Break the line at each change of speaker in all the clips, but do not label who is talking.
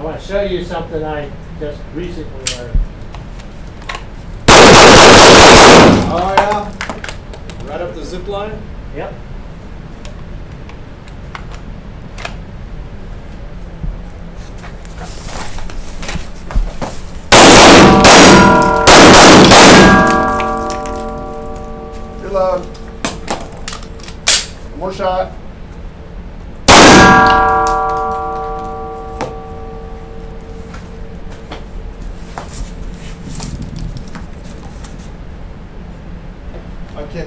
I want to show you something I just recently learned.
Oh yeah? Right up the zip line?
Yep.
Reload. One more shot.
片。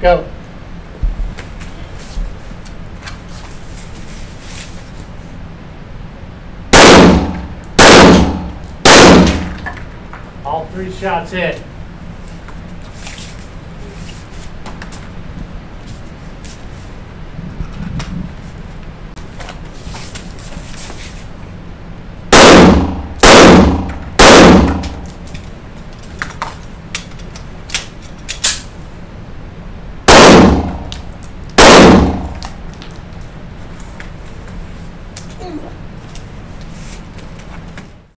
Go. All three shots hit.